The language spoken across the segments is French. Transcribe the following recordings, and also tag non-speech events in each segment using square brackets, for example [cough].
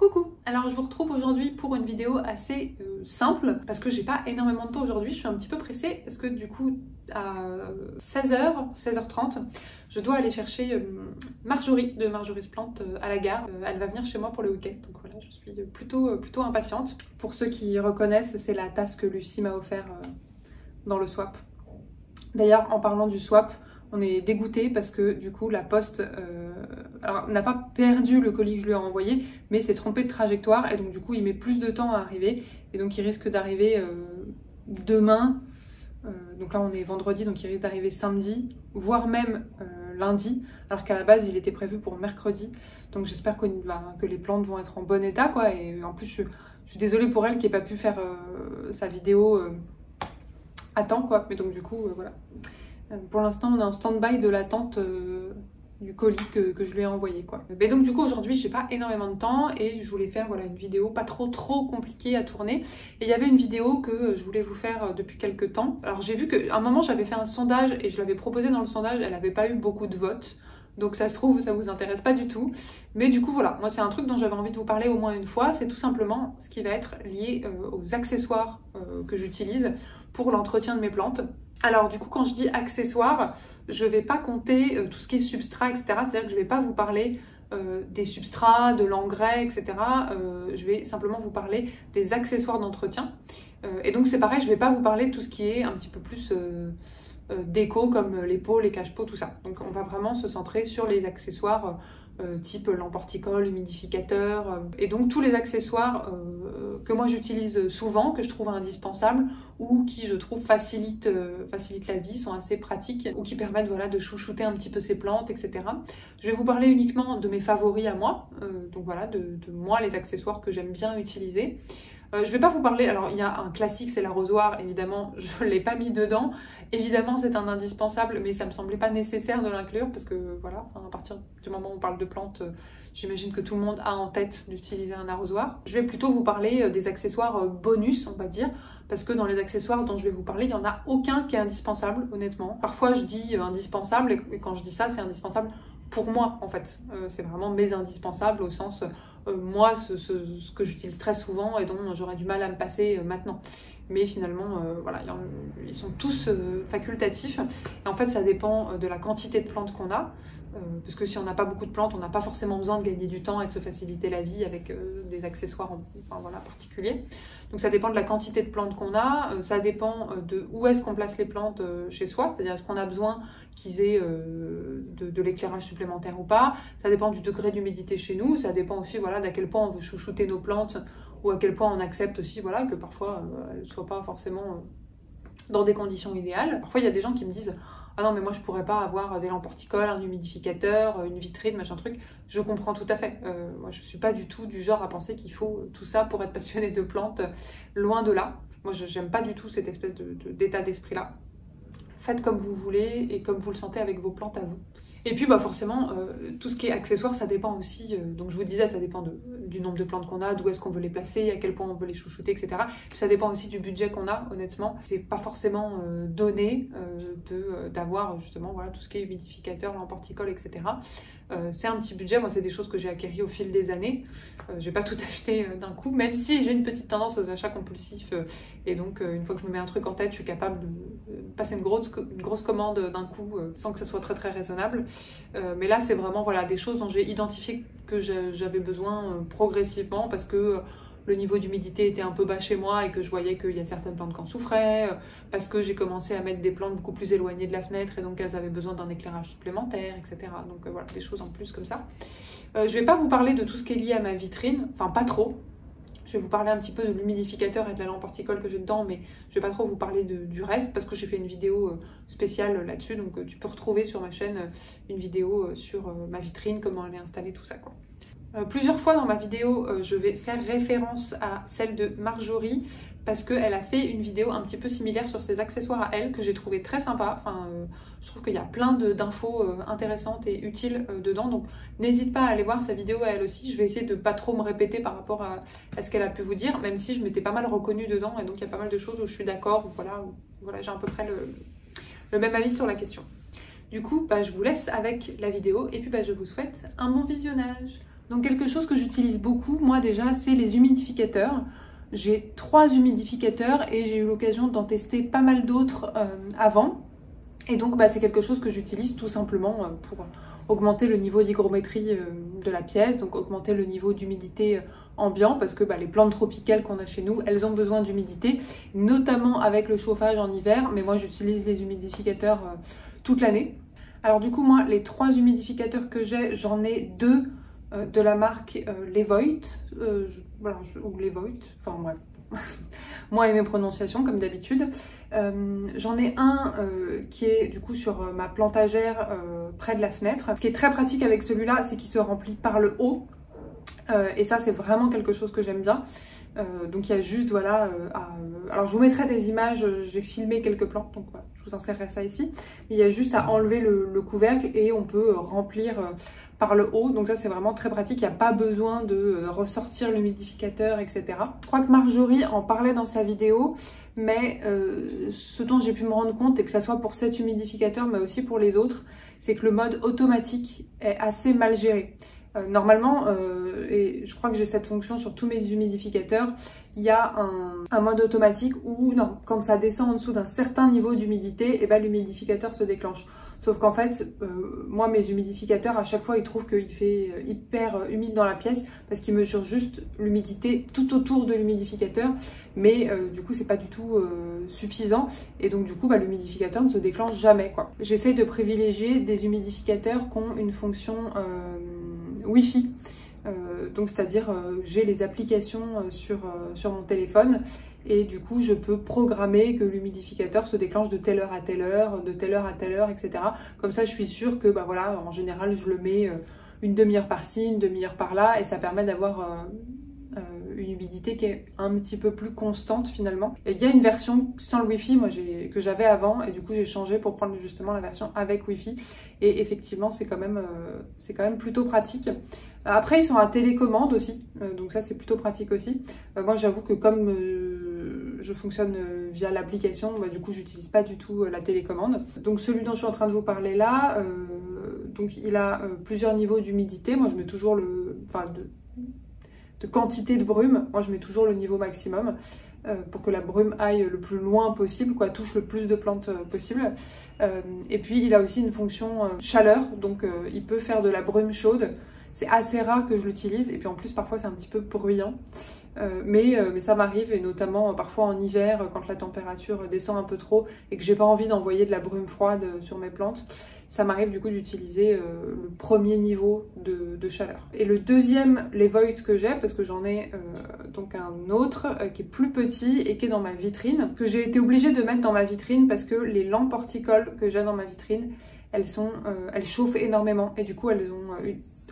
Coucou Alors je vous retrouve aujourd'hui pour une vidéo assez euh, simple parce que j'ai pas énormément de temps aujourd'hui, je suis un petit peu pressée parce que du coup à 16h, 16h30, je dois aller chercher euh, Marjorie de Marjorie's Plante euh, à la gare. elle va venir chez moi pour le week-end, donc voilà, je suis plutôt, plutôt impatiente. Pour ceux qui reconnaissent, c'est la tasse que Lucie m'a offert dans le swap. D'ailleurs, en parlant du swap, on est dégoûté parce que du coup la poste n'a pas perdu le colis que je lui ai envoyé, mais s'est trompé de trajectoire et donc du coup il met plus de temps à arriver et donc il risque d'arriver euh, demain. Euh, donc là on est vendredi, donc il risque d'arriver samedi, voire même lundi, alors qu'à la base il était prévu pour mercredi. Donc j'espère que, que les plantes vont être en bon état quoi. Et en plus je, suis désolée pour elle qui n'ait pas pu faire sa vidéo à temps quoi. Mais donc du coup voilà. Euh, pour l'instant, on est en stand-by de l'attente euh, du colis que, je lui ai envoyé quoi. Mais donc du coup aujourd'hui j'ai pas énormément de temps et je voulais faire voilà une vidéo pas trop trop compliquée à tourner et il y avait une vidéo que je voulais vous faire euh, depuis quelques temps. Alors j'ai vu qu'à un moment j'avais fait un sondage et je l'avais proposé dans le sondage, elle n'avait pas eu beaucoup de votes. Donc ça se trouve, ça vous intéresse pas du tout. Mais du coup, voilà, moi c'est un truc dont j'avais envie de vous parler au moins une fois. C'est tout simplement ce qui va être lié aux accessoires que j'utilise pour l'entretien de mes plantes. Alors du coup, quand je dis accessoires, je ne vais pas compter euh, tout ce qui est substrat, etc. C'est-à-dire que je ne vais pas vous parler euh, des substrats, de l'engrais, etc. Euh, je vais simplement vous parler des accessoires d'entretien. et donc c'est pareil, je ne vais pas vous parler de tout ce qui est un petit peu plus déco, comme les pots, les cache-pots, tout ça. Donc on va vraiment se centrer sur les accessoires type lamporticole, humidificateur, euh, et donc tous les accessoires euh, que moi j'utilise souvent, que je trouve indispensables, ou qui je trouve facilitent, facilite la vie, sont assez pratiques, ou qui permettent voilà, de chouchouter un petit peu ces plantes, etc. Je vais vous parler uniquement de mes favoris à moi, donc voilà, de moi les accessoires que j'aime bien utiliser. Euh, je vais pas vous parler, alors il y a un classique, c'est l'arrosoir, évidemment, [laughs] je ne l'ai pas mis dedans. Évidemment, c'est un indispensable, mais ça me semblait pas nécessaire de l'inclure parce que voilà, à partir du moment où on parle de plantes, euh, j'imagine que tout le monde a en tête d'utiliser un arrosoir. Je vais plutôt vous parler euh, des accessoires bonus, on va dire, parce que dans les accessoires dont je vais vous parler, il n'y en a aucun qui est indispensable, honnêtement. Parfois, je dis indispensable, et quand je dis ça, c'est indispensable pour moi, en fait. c'est vraiment mes indispensables au sens euh, moi ce, que j'utilise très souvent et dont j'aurais du mal à me passer euh, maintenant. Mais finalement, euh, voilà, ils sont tous facultatifs. En fait, ça dépend de la quantité de plantes qu'on a. parce que si on n'a pas beaucoup de plantes, on n'a pas forcément besoin de gagner du temps et de se faciliter la vie avec des accessoires enfin, voilà, particuliers. Donc ça dépend de la quantité de plantes qu'on a, ça dépend de où est-ce qu'on place les plantes chez soi, c'est-à-dire est-ce qu'on a besoin qu'ils aient de, l'éclairage supplémentaire ou pas. Ça dépend du degré d'humidité chez nous. Ça dépend aussi voilà, d'à quel point on veut chouchouter nos plantes ou à quel point on accepte aussi voilà, que parfois euh, elles ne soient pas forcément euh, dans des conditions idéales. Parfois, il y a des gens qui me disent Ah non, mais moi je pourrais pas avoir des lampes horticoles, un humidificateur, une vitrine, machin truc. Je comprends tout à fait. Euh, moi, je suis pas du tout du genre à penser qu'il faut tout ça pour être passionné de plantes, loin de là. Moi, je n'aime pas du tout cette espèce d'état d'esprit-là. Faites comme vous voulez et comme vous le sentez avec vos plantes à vous. Et puis bah forcément, euh, tout ce qui est accessoire, ça dépend aussi, euh, donc je vous disais, ça dépend du nombre de plantes qu'on a, d'où est-ce qu'on veut les placer, à quel point on veut les chouchouter, etc. Puis ça dépend aussi du budget qu'on a, honnêtement. C'est pas forcément euh, donné d'avoir justement voilà, tout ce qui est humidificateur, lamporticole, etc. Euh, c'est un petit budget, moi c'est des choses que j'ai acquéries au fil des années. Euh, je vais pas tout [laughs] acheter euh, d'un coup, même si j'ai une petite tendance aux achats compulsifs. et donc une fois que je me mets un truc en tête, je suis capable de passer une grosse, grosse commande d'un coup sans que ça soit très très raisonnable. mais là c'est vraiment voilà, des choses dont j'ai identifié que j'avais besoin progressivement parce que le niveau d'humidité était un peu bas chez moi et que je voyais qu'il y a certaines plantes qui en souffraient, euh, parce que j'ai commencé à mettre des plantes beaucoup plus éloignées de la fenêtre et donc elles avaient besoin d'un éclairage supplémentaire, etc. Donc euh, voilà, des choses en plus comme ça. Euh, je vais pas vous parler de tout ce qui est lié à ma vitrine, enfin pas trop. Je vais vous parler un petit peu de l'humidificateur et de la lampe horticole que j'ai dedans, mais je vais pas trop vous parler du reste parce que j'ai fait une vidéo spéciale là-dessus. Donc tu peux retrouver sur ma chaîne une vidéo sur ma vitrine, comment elle est installée, tout ça. quoi. Euh, plusieurs fois dans ma vidéo, euh, je vais faire référence à celle de Marjorie parce qu'elle a fait une vidéo un petit peu similaire sur ses accessoires à elle que j'ai trouvé très sympa. Enfin, euh, je trouve qu'il y a plein d'infos intéressantes et utiles dedans. Donc n'hésite pas à aller voir sa vidéo à elle aussi. Je vais essayer de pas trop me répéter par rapport à, ce qu'elle a pu vous dire, même si je m'étais pas mal reconnue dedans et donc il y a pas mal de choses où je suis d'accord. Voilà, voilà j'ai à peu près le, même avis sur la question. Du coup, bah, je vous laisse avec la vidéo et puis bah, je vous souhaite un bon visionnage. Donc quelque chose que j'utilise beaucoup, moi déjà, c'est les humidificateurs. J'ai trois humidificateurs et j'ai eu l'occasion d'en tester pas mal d'autres euh, avant. Et donc bah, c'est quelque chose que j'utilise tout simplement euh, pour augmenter le niveau d'hygrométrie euh, de la pièce, donc augmenter le niveau d'humidité ambiant parce que bah, les plantes tropicales qu'on a chez nous, elles ont besoin d'humidité, notamment avec le chauffage en hiver, mais moi j'utilise les humidificateurs toute l'année. Alors du coup moi les trois humidificateurs que j'ai, j'en ai deux euh, de la marque euh, Levoit, euh, voilà, ou Levoit, enfin bref, [laughs] moi et mes prononciations comme d'habitude. J'en ai un qui est du coup sur ma plantagère près de la fenêtre. Ce qui est très pratique avec celui-là, c'est qu'il se remplit par le haut. et ça, c'est vraiment quelque chose que j'aime bien. donc il y a juste, voilà, alors je vous mettrai des images, j'ai filmé quelques plantes, donc voilà, je vous insérerai ça ici. Il y a juste à enlever le couvercle et on peut remplir par le haut. Donc ça, c'est vraiment très pratique. Il n'y a pas besoin de euh, ressortir l'humidificateur, etc. Je crois que Marjorie en parlait dans sa vidéo, mais euh, ce dont j'ai pu me rendre compte, et que ça soit pour cet humidificateur, mais aussi pour les autres, c'est que le mode automatique est assez mal géré. Euh, normalement, et je crois que j'ai cette fonction sur tous mes humidificateurs, il y a un, mode automatique où non, quand ça descend en dessous d'un certain niveau d'humidité, et eh ben, l'humidificateur se déclenche. Sauf qu'en fait, euh, moi, mes humidificateurs, à chaque fois, ils trouvent qu'il fait euh, hyper euh, humide dans la pièce parce qu'ils mesurent juste l'humidité tout autour de l'humidificateur. Mais du coup, c'est pas du tout suffisant. Et donc, du coup, bah, l'humidificateur ne se déclenche jamais. J'essaye de privilégier des humidificateurs qui ont une fonction Wi-Fi. donc, c'est-à-dire, j'ai les applications sur, sur mon téléphone et du coup je peux programmer que l'humidificateur se déclenche de telle heure à telle heure, de telle heure à telle heure, etc. Comme ça je suis sûre que bah voilà, en général je le mets euh, une demi-heure par-ci, une demi-heure par-là et ça permet d'avoir euh, euh, une humidité qui est un petit peu plus constante finalement. Il y a une version sans le Wi-Fi que j'avais avant et du coup j'ai changé pour prendre justement la version avec Wi-Fi et effectivement c'est quand, même, même plutôt pratique. Après ils sont à télécommande aussi donc ça c'est plutôt pratique aussi. moi j'avoue que comme je fonctionne euh, via l'application, bah, du coup j'utilise pas du tout euh, la télécommande. Donc celui dont je suis en train de vous parler là, euh, donc il a plusieurs niveaux d'humidité. Moi je mets toujours le, quantité de brume. Moi je mets toujours le niveau maximum pour que la brume aille le plus loin possible, quoi, touche le plus de plantes possible. et puis il a aussi une fonction chaleur, donc il peut faire de la brume chaude. C'est assez rare que je l'utilise et puis en plus parfois c'est un petit peu bruyant. Euh, mais, euh, mais, ça m'arrive, et notamment euh, parfois en hiver, quand la température descend un peu trop et que j'ai pas envie d'envoyer de la brume froide sur mes plantes, ça m'arrive du coup d'utiliser le premier niveau de, chaleur. Et le deuxième les Levoit que j'ai, parce que j'en ai donc un autre qui est plus petit et qui est dans ma vitrine, que j'ai été obligée de mettre dans ma vitrine parce que les lampes horticoles que j'ai dans ma vitrine, elles, sont, elles chauffent énormément et du coup elles ont...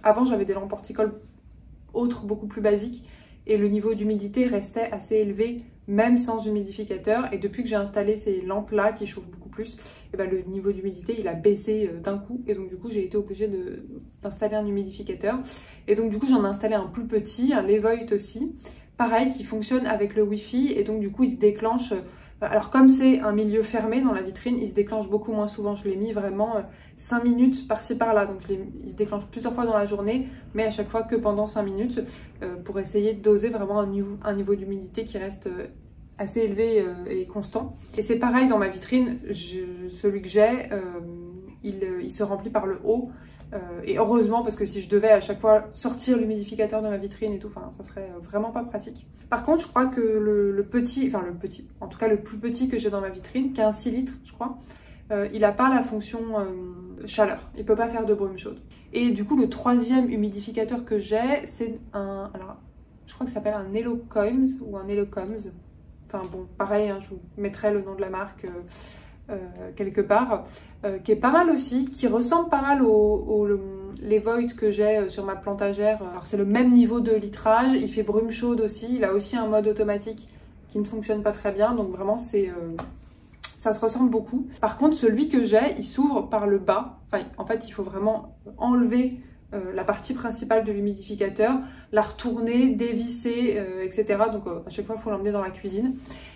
Avant j'avais des lampes horticoles autres beaucoup plus basiques et le niveau d'humidité restait assez élevé même sans humidificateur et depuis que j'ai installé ces lampes là qui chauffent beaucoup et eh ben le niveau d'humidité il a baissé euh, d'un coup et donc du coup j'ai été obligée d'installer un humidificateur et donc du coup j'en ai installé un plus petit, un Levoit aussi pareil qui fonctionne avec le wifi et donc du coup il se déclenche alors comme c'est un milieu fermé dans la vitrine, il se déclenche beaucoup moins souvent. Je l'ai mis vraiment 5 euh, minutes par-ci par-là. Donc il se déclenche plusieurs fois dans la journée, mais à chaque fois que pendant 5 minutes, euh, pour essayer de doser vraiment un niveau, un niveau d'humidité qui reste euh, assez élevé et constant. Et c'est pareil dans ma vitrine, celui que j'ai, il, se remplit par le haut. et heureusement, parce que si je devais à chaque fois sortir l'humidificateur de ma vitrine et tout, enfin, ça serait vraiment pas pratique. Par contre, je crois que le, petit, enfin le petit, en tout cas le plus petit que j'ai dans ma vitrine, qui est un 6 litres, je crois, euh, il n'a pas la fonction euh, chaleur. Il peut pas faire de brume chaude. Et du coup, le troisième humidificateur que j'ai, c'est un, alors, je crois que ça s'appelle un Elocoms ou un Elocoms. Enfin bon, pareil, hein, je vous mettrai le nom de la marque euh, quelque part, qui est pas mal aussi, qui ressemble pas mal au les que j'ai euh, sur ma plantagère, alors c'est le même niveau de litrage, il fait brume chaude aussi, il a aussi un mode automatique qui ne fonctionne pas très bien, donc vraiment c'est... Euh, ça se ressemble beaucoup. Par contre, celui que j'ai, il s'ouvre par le bas. Enfin, en fait, il faut vraiment enlever euh, la partie principale de l'humidificateur, la retourner, dévisser, etc. Donc à chaque fois, il faut l'emmener dans la cuisine.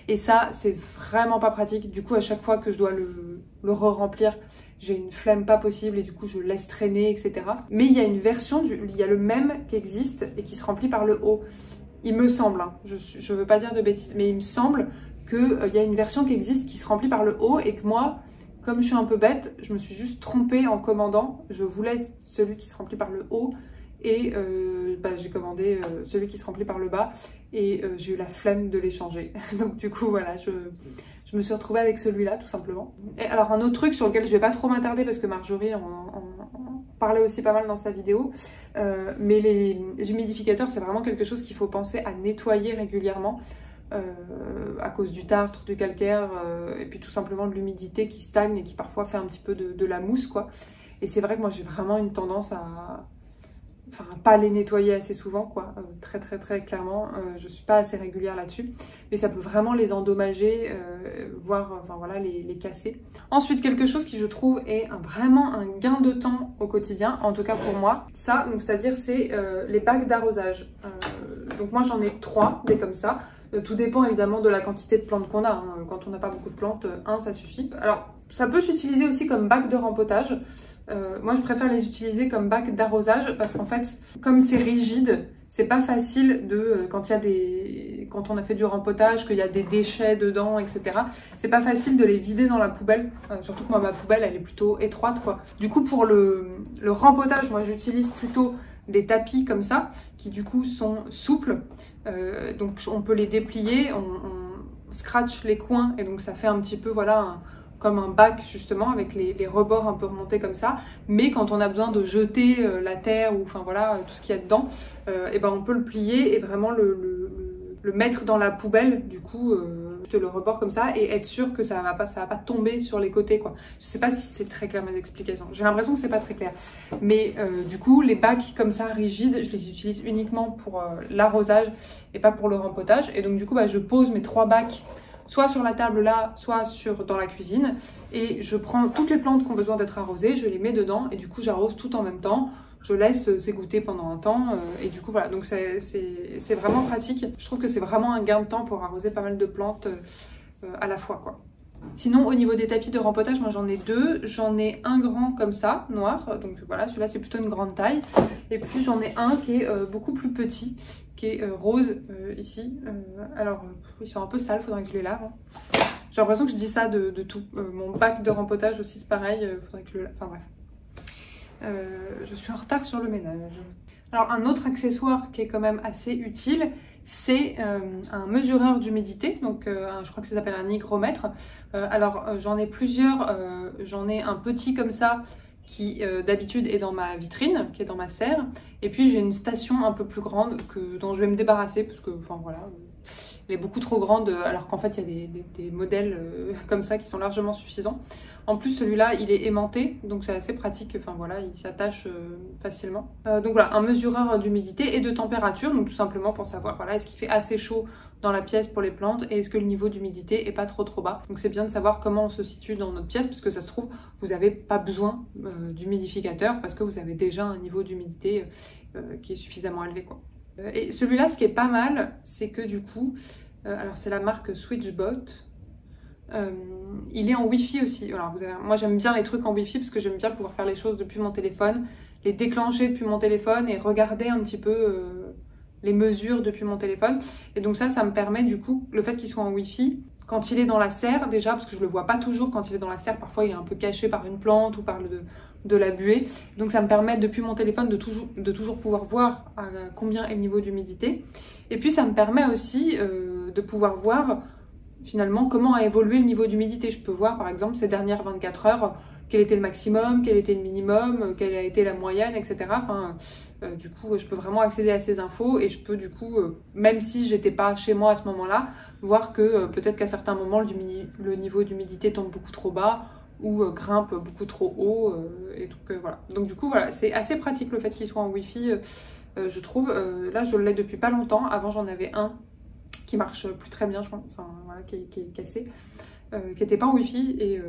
Et ça, c'est vraiment pas pratique. Du coup, à chaque fois que je dois le, re-remplir, j'ai une flemme pas possible et du coup je laisse traîner, etc. Mais il y a une version, il y a le même qui existe et qui se remplit par le haut. Il me semble, hein, je ne veux pas dire de bêtises, mais il me semble qu'il euh, y a une version qui existe qui se remplit par le haut et que moi, comme je suis un peu bête, je me suis juste trompée en commandant. Je voulais celui qui se remplit par le haut et euh, bah, j'ai commandé euh, celui qui se remplit par le bas et j'ai eu la flemme de l'échanger. [laughs] Donc du coup voilà, je, me suis retrouvée avec celui-là tout simplement. Et alors un autre truc sur lequel je vais pas trop m'attarder parce que Marjorie en, parlait aussi pas mal dans sa vidéo, euh, mais les, humidificateurs c'est vraiment quelque chose qu'il faut penser à nettoyer régulièrement. Euh, à cause du tartre, du calcaire euh, et puis tout simplement de l'humidité qui stagne et qui parfois fait un petit peu de, la mousse quoi. Et c'est vrai que moi j'ai vraiment une tendance à, enfin pas les nettoyer assez souvent quoi, euh, très très très clairement, je suis pas assez régulière là-dessus, mais ça peut vraiment les endommager, voire enfin voilà les, les, casser. Ensuite quelque chose qui je trouve est vraiment un gain de temps au quotidien, en tout cas pour moi, ça donc c'est-à-dire c'est les bacs d'arrosage. donc moi j'en ai trois, des comme ça. Tout dépend évidemment de la quantité de plantes qu'on a. Hein. Quand on n'a pas beaucoup de plantes, un ça suffit. Alors ça peut s'utiliser aussi comme bac de rempotage. Euh, moi, je préfère les utiliser comme bac d'arrosage parce qu'en fait, comme c'est rigide, c'est pas facile de euh, quand il y a des quand on a fait du rempotage, qu'il y a des déchets dedans, etc. C'est pas facile de les vider dans la poubelle. Euh, surtout que moi, ma poubelle, elle est plutôt étroite, quoi. Du coup, pour le, le rempotage, moi, j'utilise plutôt des tapis comme ça, qui du coup sont souples. donc, on peut les déplier, on, on scratch les coins et donc ça fait un petit peu, voilà, comme un bac justement avec les, rebords un peu remontés comme ça. Mais quand on a besoin de jeter euh, la terre ou enfin voilà tout ce qu'il y a dedans, et euh, eh ben on peut le plier et vraiment le, mettre dans la poubelle du coup. Euh, le rebord comme ça et être sûr que ça va pas ça va pas tomber sur les côtés quoi. Je sais pas si c'est très clair mes explications. J'ai l'impression que c'est pas très clair. Mais du coup les bacs comme ça rigides, je les utilise uniquement pour l'arrosage et pas pour le rempotage. Et donc du coup bah, je pose mes trois bacs soit sur la table là, soit dans la cuisine. Et je prends toutes les plantes qui ont besoin d'être arrosées, je les mets dedans et du coup j'arrose tout en même temps. Je laisse s'égoutter pendant un temps euh, et du coup voilà, donc c'est vraiment pratique. Je trouve que c'est vraiment un gain de temps pour arroser pas mal de plantes euh, à la fois quoi. Sinon, au niveau des tapis de rempotage, moi j'en ai deux. J'en ai un grand comme ça, noir. Donc voilà, celui-là c'est plutôt une grande taille. Et puis j'en ai un qui est euh, beaucoup plus petit, qui est euh, rose euh, ici. alors, ils sont un peu sales, faudrait que je les lave. Hein. J'ai l'impression que je dis ça de, tout. mon bac de rempotage aussi c'est pareil, faudrait que je le lave. Enfin bref. Je suis en retard sur le ménage. Alors un autre accessoire qui est quand même assez utile, c'est euh, un mesureur d'humidité, donc euh, je crois que ça s'appelle un hygromètre. Euh, alors j'en ai plusieurs, j'en ai un petit comme ça qui d'habitude est dans ma vitrine, qui est dans ma serre, et puis j'ai une station un peu plus grande que, dont je vais me débarrasser parce que, enfin voilà, elle est beaucoup trop grande alors qu'en fait il y a des, modèles comme ça qui sont largement suffisants. En plus celui-là il est aimanté donc c'est assez pratique, enfin voilà il s'attache facilement. donc voilà un mesureur d'humidité et de température donc tout simplement pour savoir voilà est-ce qu'il fait assez chaud dans la pièce pour les plantes et est-ce que le niveau d'humidité est pas trop trop bas. Donc c'est bien de savoir comment on se situe dans notre pièce parce que ça se trouve vous n'avez pas besoin d'humidificateur parce que vous avez déjà un niveau d'humidité qui est suffisamment élevé quoi. Euh, et celui-là, ce qui est pas mal, c'est que du coup, euh, alors c'est la marque Switchbot. Euh, il est en Wi-Fi aussi. Moi, j'aime bien les trucs en Wi-Fi parce que j'aime bien pouvoir faire les choses depuis mon téléphone, les déclencher depuis mon téléphone et regarder un petit peu les mesures depuis mon téléphone. Et donc ça, ça me permet du coup, le fait qu'il soit en Wi-Fi, quand il est dans la serre, déjà, parce que je le vois pas toujours quand il est dans la serre, parfois il est un peu caché par une plante ou par le, de la buée. Donc ça me permet depuis mon téléphone de toujours, de toujours pouvoir voir euh, combien est le niveau d'humidité. Et puis ça me permet aussi euh, de pouvoir voir finalement comment a évolué le niveau d'humidité. Je peux voir par exemple ces dernières 24 heures quel était le maximum, quel était le minimum, quelle a été la moyenne, etc. euh, du coup, je peux vraiment accéder à ces infos et je peux du coup, euh, même si j'étais pas chez moi à ce moment-là, voir que euh, peut-être qu'à certains moments le, niveau d'humidité tombe beaucoup trop bas ou grimpe beaucoup trop haut et donc voilà. Donc du coup voilà, c'est assez pratique le fait qu'il soit en Wi-Fi, je trouve. là, je l'ai depuis pas longtemps. Avant, j'en avais un qui marche plus très bien, je crois, enfin voilà, qui, est cassé, qui était pas en Wi-Fi et,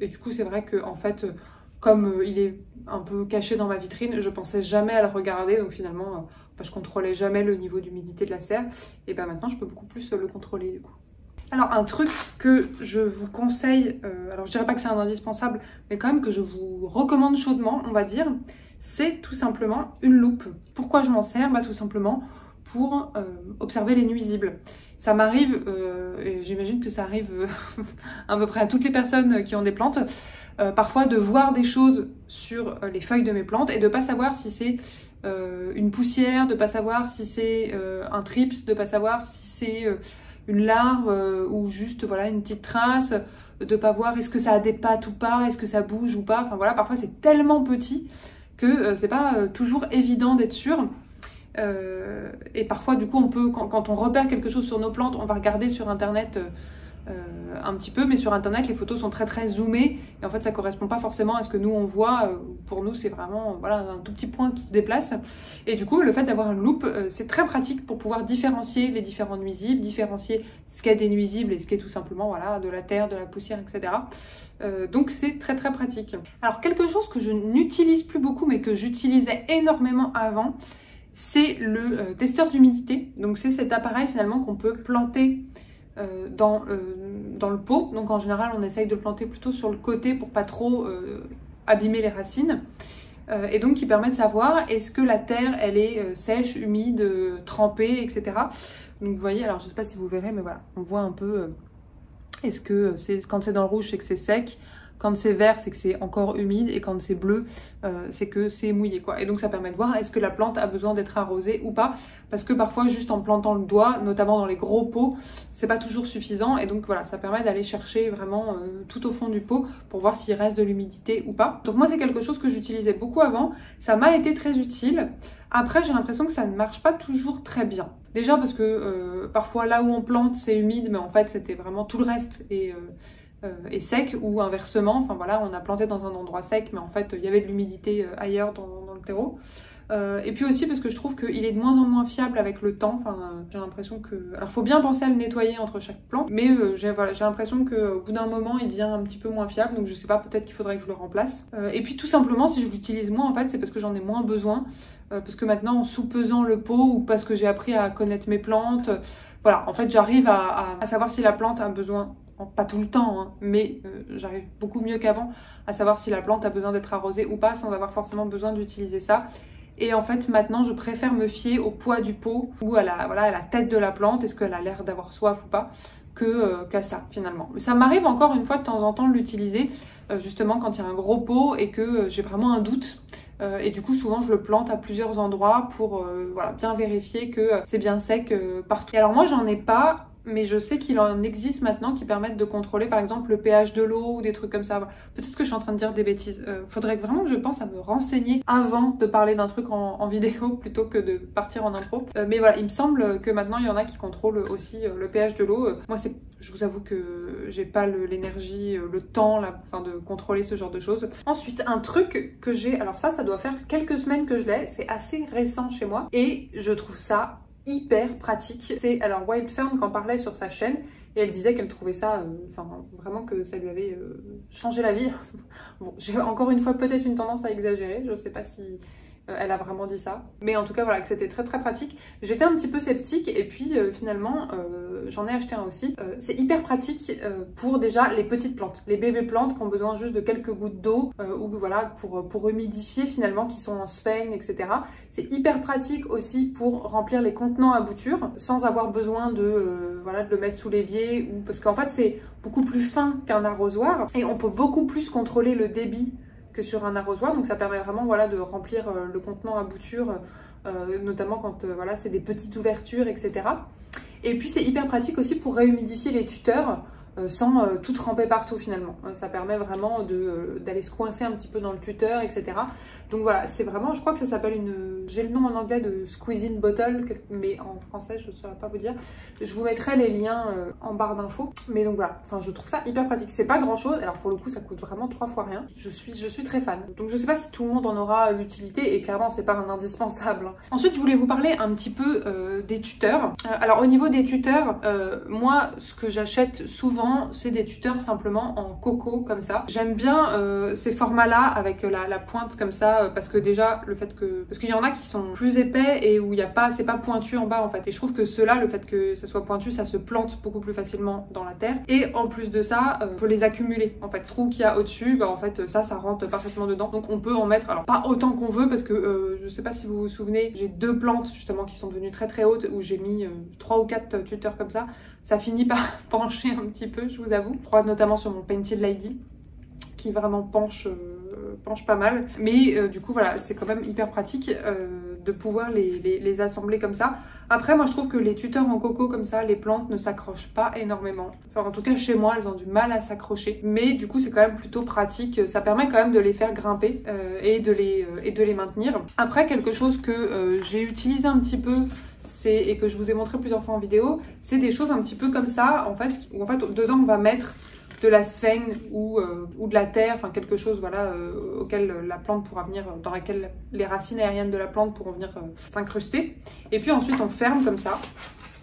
et du coup, c'est vrai que en fait comme euh, il est un peu caché dans ma vitrine, je pensais jamais à le regarder, donc finalement, je euh, contrôlais jamais le niveau d'humidité de la serre, et ben maintenant je peux beaucoup plus le contrôler du coup. Alors un truc que je vous conseille, euh, alors je dirais pas que c'est un indispensable, mais quand même que je vous recommande chaudement, on va dire, c'est tout simplement une loupe. Pourquoi je m'en sers? Bah tout simplement pour euh, observer les nuisibles. Ça m'arrive, euh, et j'imagine que ça arrive [laughs] à peu près à toutes les personnes qui ont des plantes, parfois de voir des choses sur les feuilles de mes plantes et de pas savoir si c'est une poussière, de pas savoir si c'est un trips, de pas savoir si c'est une larve euh, ou juste voilà une petite trace, de pas voir est-ce que ça a des pattes ou pas, est-ce que ça bouge ou pas. Enfin voilà, parfois c'est tellement petit que euh, c'est pas euh, toujours évident d'être sûr. et parfois du coup on peut quand, on repère quelque chose sur nos plantes, on va regarder sur internet euh, un petit peu, mais sur internet les photos sont très très zoomées et en fait ça correspond pas forcément à ce que nous on voit. Euh, pour nous c'est vraiment voilà un tout petit point qui se déplace et du coup le fait d'avoir une loupe euh, c'est très pratique pour pouvoir différencier les différents nuisibles, différencier ce qui est des nuisibles et ce qui est tout simplement voilà de la terre, de la poussière, etc. donc c'est très très pratique. Alors quelque chose que je n'utilise plus beaucoup mais que j'utilisais énormément avant, c'est le testeur d'humidité. Donc c'est cet appareil finalement qu'on peut planter euh, dans, euh, dans le pot. Donc en général, on essaye de le planter plutôt sur le côté pour pas trop euh, abîmer les racines. et donc qui permet de savoir est-ce que la terre elle est sèche, humide, trempée, etc. Donc vous voyez, alors je sais pas si vous verrez, mais voilà, on voit un peu est-ce que c'est quand c'est dans le rouge c'est que c'est sec, quand c'est vert, c'est que c'est encore humide et quand c'est bleu, euh, c'est que c'est mouillé quoi. Et donc ça permet de voir est-ce que la plante a besoin d'être arrosée ou pas? Parce que parfois juste en plantant le doigt, notamment dans les gros pots, c'est pas toujours suffisant et donc voilà, ça permet d'aller chercher vraiment euh, tout au fond du pot pour voir s'il reste de l'humidité ou pas. Donc moi c'est quelque chose que j'utilisais beaucoup avant, ça m'a été très utile. Après, j'ai l'impression que ça ne marche pas toujours très bien. Déjà parce que euh, parfois là où on plante, c'est humide, mais en fait, c'était vraiment tout le reste. Et euh, sec ou inversement, enfin voilà, on a planté dans un endroit sec, mais en fait il y avait de l'humidité euh, ailleurs dans, le terreau. Euh, et puis aussi parce que je trouve qu'il est de moins en moins fiable avec le temps. Enfin, j'ai l'impression que. Alors, faut bien penser à le nettoyer entre chaque plante, mais j'ai voilà, l'impression qu'au bout d'un moment, il devient un petit peu moins fiable. Donc, je sais pas, peut-être qu'il faudrait que je le remplace. et puis, tout simplement, si je l'utilise moins, en fait, c'est parce que j'en ai moins besoin. parce que maintenant, en sous-pesant le pot ou parce que j'ai appris à connaître mes plantes, voilà, en fait, j'arrive à, à savoir si la plante a besoin pas tout le temps, hein, mais euh, j'arrive beaucoup mieux qu'avant à savoir si la plante a besoin d'être arrosée ou pas sans avoir forcément besoin d'utiliser ça. Et en fait, maintenant, je préfère me fier au poids du pot ou à la, tête de la plante, est-ce qu'elle a l'air d'avoir soif ou pas, euh, qu'à ça finalement. Ça m'arrive encore une fois de temps en temps de l'utiliser, euh, justement quand il y a un gros pot et que j'ai vraiment un doute. et du coup, souvent, je le plante à plusieurs endroits pour voilà, bien vérifier que c'est bien sec partout. Et alors moi, j'en ai pas mais je sais qu'il en existe maintenant qui permettent de contrôler par exemple le pH de l'eau ou des trucs comme ça. Peut-être que je suis en train de dire des bêtises. Euh, faudrait vraiment que je pense à me renseigner avant de parler d'un truc en, vidéo [laughs] plutôt que de partir en intro. Euh, mais voilà, il me semble que maintenant il y en a qui contrôlent aussi euh, le pH de l'eau. moi, je vous avoue que j'ai pas l'énergie, le, temps, de contrôler ce genre de choses. Ensuite, un truc que j'ai, alors ça, ça doit faire quelques semaines que je l'ai. C'est assez récent chez moi et je trouve ça hyper pratique. C'est alors Wild Fern qui en parlait sur sa chaîne et elle disait qu'elle trouvait ça, euh, enfin vraiment que ça lui avait euh, changé la vie. [laughs] bon, j'ai encore une fois peut-être une tendance à exagérer, je sais pas si euh, elle a vraiment dit ça. Mais en tout cas, voilà, que c'était très très pratique. J'étais un petit peu sceptique et puis euh, finalement, euh, j'en ai acheté un aussi. c'est hyper pratique pour déjà les petites plantes, les bébés plantes qui ont besoin juste de quelques gouttes d'eau ou voilà, pour, pour humidifier finalement, qui sont en sphène, etc. C'est hyper pratique aussi pour remplir les contenants à bouture sans avoir besoin de, voilà, de le mettre sous l'évier ou parce qu'en fait, c'est beaucoup plus fin qu'un arrosoir et on peut beaucoup plus contrôler le débit que sur un arrosoir. Donc ça permet vraiment voilà, de remplir euh, le contenant à bouture, euh, notamment quand euh, voilà, c'est des petites ouvertures, etc. Et puis c'est hyper pratique aussi pour réhumidifier les tuteurs. Sans tout tremper partout finalement. Ça permet vraiment d'aller se coincer un petit peu dans le tuteur, etc. Donc voilà, c'est vraiment, je crois que ça s'appelle une... J'ai le nom en anglais de squeezing bottle, mais en français je ne saurais pas vous dire. Je vous mettrai les liens en barre d'infos. Mais donc voilà, enfin je trouve ça hyper pratique. C'est pas grand chose, alors pour le coup ça coûte vraiment trois fois rien. Je suis, je suis très fan. Donc je sais pas si tout le monde en aura l'utilité et clairement c'est pas un indispensable. Ensuite je voulais vous parler un petit peu des tuteurs. alors au niveau des tuteurs, moi ce que j'achète souvent c'est des tuteurs simplement en coco comme ça. J'aime bien euh, ces formats-là avec la, pointe comme ça ça parce que déjà le fait que parce qu'il y en a qui sont plus épais et où il y a pas c'est pas pointu en bas en fait. Et je trouve que ceux-là le fait que ça soit pointu ça se plante beaucoup plus facilement dans la terre. Et en plus de ça on peut les accumuler en fait. Trou qu'il y a au-dessus bah en fait ça ça rentre parfaitement dedans. Donc on peut en mettre alors pas autant qu'on veut parce que je sais pas si vous vous souvenez j'ai deux plantes justement qui sont devenues très très hautes où j'ai mis trois ou quatre tuteurs comme ça. Ça finit par [laughs] pencher un petit peu, je vous avoue. Je crois notamment sur mon Painted Lady, qui vraiment penche, euh, penche pas mal. Mais euh, du coup, voilà, c'est quand même hyper pratique euh, de pouvoir les, assembler comme ça. Après, moi, je trouve que les tuteurs en coco comme ça, les plantes ne s'accrochent pas énormément. Enfin, en tout cas, chez moi, elles ont du mal à s'accrocher. Mais du coup, c'est quand même plutôt pratique. Ça permet quand même de les faire grimper et, de les, et de les maintenir. Après, quelque chose que j'ai utilisé un petit peu et que je vous ai montré plusieurs fois en vidéo, c'est des choses un petit peu comme ça, en fait, où en fait, dedans, on va mettre de la sphène ou, euh, ou de la terre, enfin quelque chose voilà euh, auquel la plante pourra venir, dans laquelle les racines aériennes de la plante pourront venir euh, s'incruster. Et puis ensuite on ferme comme ça.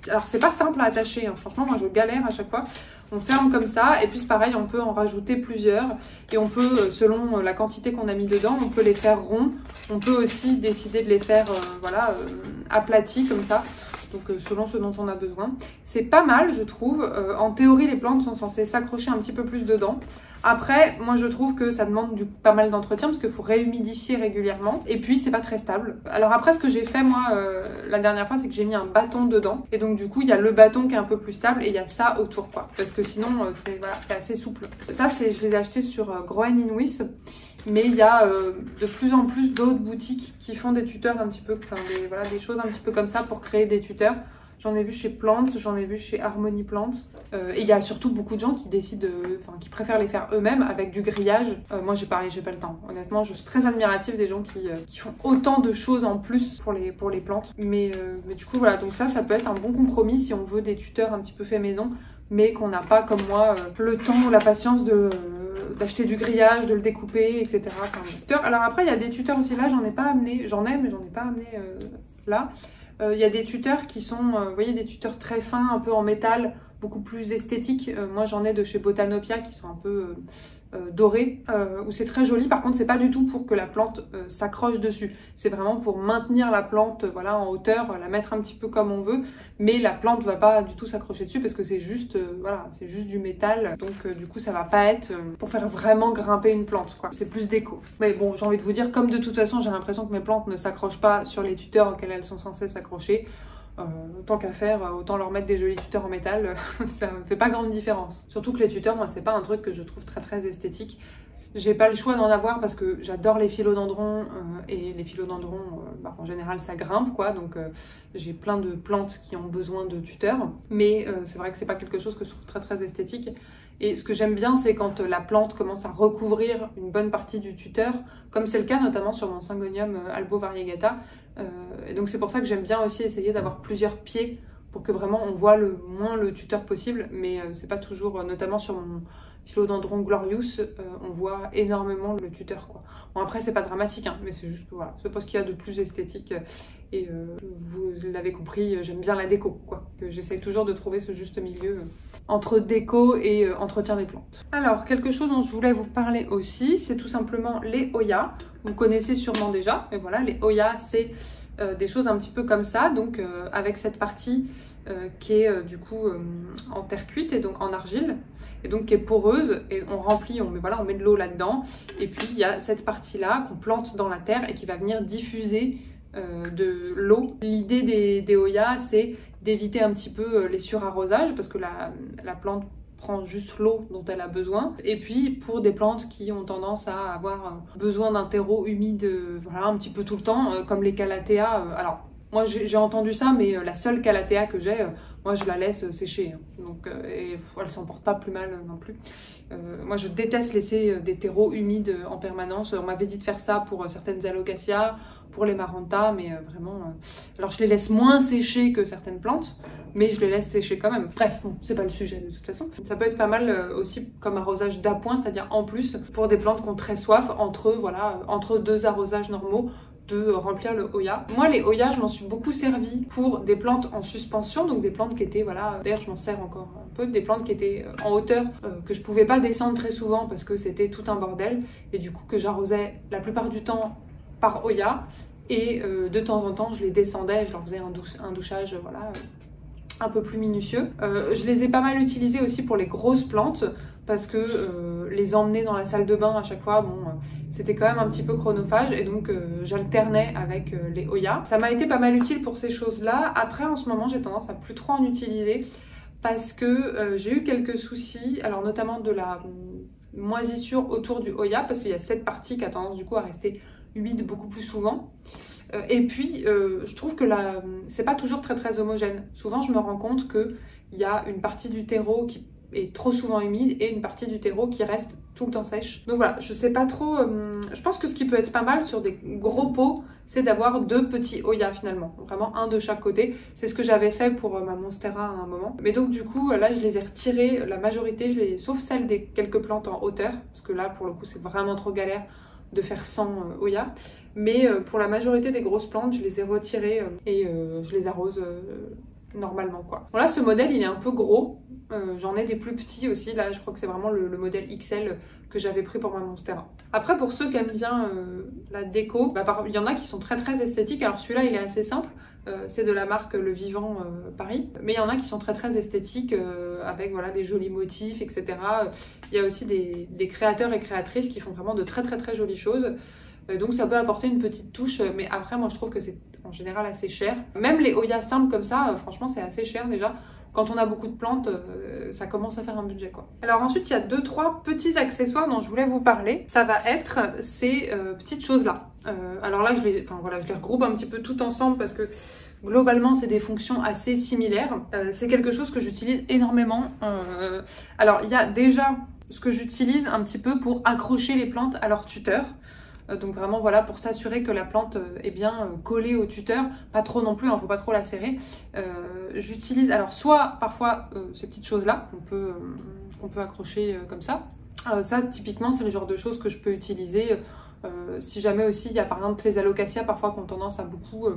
Alors c'est pas simple à attacher, hein. franchement moi je galère à chaque fois. On ferme comme ça et puis pareil on peut en rajouter plusieurs et on peut selon la quantité qu'on a mis dedans on peut les faire ronds. On peut aussi décider de les faire voilà aplatis comme ça donc euh, selon ce dont on a besoin. C'est pas mal, je trouve. Euh, en théorie, les plantes sont censées s'accrocher un petit peu plus dedans. Après, moi je trouve que ça demande du, pas mal d'entretien parce qu'il faut réhumidifier régulièrement. Et puis c'est pas très stable. Alors après, ce que j'ai fait moi euh, la dernière fois, c'est que j'ai mis un bâton dedans. Et donc du coup, il y a le bâton qui est un peu plus stable et il y a ça autour quoi. Parce que sinon, c'est voilà, assez souple. Ça, c'est je les ai achetés sur Groen Inuit. Mais il y a euh, de plus en plus d'autres boutiques qui font des tuteurs un petit peu, enfin des, voilà, des choses un petit peu comme ça pour créer des tuteurs. J'en ai vu chez Plants, j'en ai vu chez Harmony Plants. Euh, et il y a surtout beaucoup de gens qui décident, enfin qui préfèrent les faire eux-mêmes avec du grillage. Euh, moi j'ai pareil, j'ai pas le temps. Honnêtement, je suis très admirative des gens qui, qui font autant de choses en plus pour les, pour les plantes. Mais, mais du coup voilà, donc ça, ça peut être un bon compromis si on veut des tuteurs un petit peu fait maison, mais qu'on n'a pas comme moi le temps ou la patience de d'acheter du grillage, de le découper, etc. Alors après, il y a des tuteurs aussi. Là, j'en ai pas amené. J'en ai, mais j'en ai pas amené euh, là. Euh, il y a des tuteurs qui sont, euh, vous voyez, des tuteurs très fins, un peu en métal, beaucoup plus esthétiques. moi, j'en ai de chez Botanopia qui sont un peu euh, doré euh, où c'est très joli. Par contre, c'est pas du tout pour que la plante euh, s'accroche dessus. C'est vraiment pour maintenir la plante voilà en hauteur, la mettre un petit peu comme on veut, mais la plante va pas du tout s'accrocher dessus parce que c'est juste voilà, c'est juste du métal. Donc du coup, ça va pas être pour faire vraiment grimper une plante quoi. C'est plus déco. Mais bon, j'ai envie de vous dire comme de toute façon, j'ai l'impression que mes plantes ne s'accrochent pas sur les tuteurs auxquels elles sont censées s'accrocher. Euh, tant qu'à faire, autant leur mettre des jolis tuteurs en métal, [laughs] ça ne fait pas grande différence. Surtout que les tuteurs, moi, c'est pas un truc que je trouve très très esthétique. J'ai pas le choix d'en avoir parce que j'adore les philodendrons euh, et les philodendrons, euh, bah, en général, ça grimpe quoi. Donc j'ai plein de plantes qui ont besoin de tuteurs. Mais c'est vrai que c'est pas quelque chose que je trouve très très esthétique. Et ce que j'aime bien, c'est quand la plante commence à recouvrir une bonne partie du tuteur, comme c'est le cas notamment sur mon Syngonium albo variegata. Euh, et donc c'est pour ça que j'aime bien aussi essayer d'avoir plusieurs pieds pour que vraiment on voit le moins le tuteur possible, mais euh, c'est pas toujours, euh, notamment sur mon philodendron glorious, on voit énormément le tuteur quoi. Bon après c'est pas dramatique, hein, mais c'est juste voilà, c'est pas ce qu'il y a de plus esthétique et vous l'avez compris, j'aime bien la déco quoi. J'essaye toujours de trouver ce juste milieu entre déco et entretien des plantes. Alors quelque chose dont je voulais vous parler aussi, c'est tout simplement les Oya. Vous connaissez sûrement déjà, mais voilà, les Oya c'est euh, des choses un petit peu comme ça, donc euh, avec cette partie euh, qui est du coup en terre cuite et donc en argile, et donc qui est poreuse, et on remplit, on met, voilà, on met de l'eau là-dedans, et puis il y a cette partie-là qu'on plante dans la terre et qui va venir diffuser de l'eau. L'idée des, des Oya, c'est d'éviter un petit peu les surarrosages, parce que la, la plante prend juste l'eau dont elle a besoin. Et puis pour des plantes qui ont tendance à avoir euh, besoin d'un terreau humide euh, voilà, un petit peu tout le temps, euh, comme les calatéas. Alors moi j'ai entendu ça, mais la seule calatéa que j'ai, moi je la laisse sécher. Hein. Et, elle s'en porte pas plus mal non plus. moi je déteste laisser des terreaux humides en permanence. On m'avait dit de faire ça pour certaines alocasias, pour les marantas, mais vraiment... alors je les laisse moins sécher que certaines plantes, mais je les laisse sécher quand même. Bref, bon, c'est pas le sujet de toute façon. Ça peut être pas mal euh, aussi comme arrosage d'appoint, c'est-à-dire en plus pour des plantes qui ont très soif, entre, voilà, entre deux arrosages normaux, de remplir le Oya. Moi, les Oya, je m'en suis beaucoup servi pour des plantes en suspension, donc des plantes qui étaient, voilà, d'ailleurs, je m'en sers encore un peu, des plantes qui étaient euh, en hauteur, euh, que je pouvais pas descendre très souvent parce que c'était tout un bordel, et du coup que j'arrosais la plupart du temps par Oya. Et de temps en temps, je les descendais, je leur faisais un, un douchage, voilà, un peu plus minutieux. je les ai pas mal utilisés aussi pour les grosses plantes parce que les emmener dans la salle de bain à chaque fois, bon, c'était quand même un petit peu chronophage et donc euh, j'alternais avec euh, les Oya. Ça m'a été pas mal utile pour ces choses-là. Après, en ce moment, j'ai tendance à plus trop en utiliser parce que euh, j'ai eu quelques soucis, alors notamment de la moisissure autour du Oya parce qu'il y a cette partie qui a tendance du coup à rester humide beaucoup plus souvent. et puis, je trouve que la... c'est pas toujours très très homogène. Souvent, je me rends compte qu'il y a une partie du terreau qui est trop souvent humide et une partie du terreau qui reste tout le temps sèche. Donc voilà, je sais pas trop. Euh, je pense que ce qui peut être pas mal sur des gros pots, c'est d'avoir deux petits Oya finalement. Vraiment un de chaque côté. C'est ce que j'avais fait pour euh, ma Monstera à un moment. Mais donc du coup, là je les ai retirés, la majorité, je les... sauf celle des quelques plantes en hauteur. Parce que là pour le coup c'est vraiment trop galère de faire 100 euh, Oya. Mais pour la majorité des grosses plantes, je les ai retirées et je les arrose normalement quoi. Bon là ce modèle il est un peu gros, euh, j'en ai des plus petits aussi, là je crois que c'est vraiment le, modèle XL que j'avais pris pour ma Monstera. Après pour ceux qui aiment bien euh, la déco, bah, il y en a qui sont très très esthétiques, alors celui-là il est assez simple, euh, c'est de la marque Le Vivant Paris, mais il y en a qui sont très très esthétiques avec voilà des jolis motifs etc. Il y a aussi des, créateurs et créatrices qui font vraiment de très très très jolies choses. Donc ça peut apporter une petite touche, mais après moi je trouve que c'est en général assez cher. Même les Oya simples comme ça, franchement c'est assez cher déjà quand on a beaucoup de plantes, euh, ça commence à faire un budget quoi. Alors ensuite, il y a deux trois petits accessoires dont je voulais vous parler. Ça va être ces euh, petites choses là. Euh, alors là, je les, enfin voilà, je les regroupe un petit peu tout ensemble parce que globalement, c'est des fonctions assez similaires. c'est quelque chose que j'utilise énormément. alors il y a déjà ce que j'utilise un petit peu pour accrocher les plantes à leur tuteur. Euh, donc vraiment voilà pour s'assurer que la plante euh, est bien euh, collée au tuteur, pas trop non plus, il hein, ne faut pas trop la serrer. J'utilise alors soit parfois ces petites choses là qu'on peut, accrocher comme ça. ça typiquement c'est le genre de choses que je peux utiliser si jamais aussi il y a par exemple les alocasias parfois qui ont tendance à beaucoup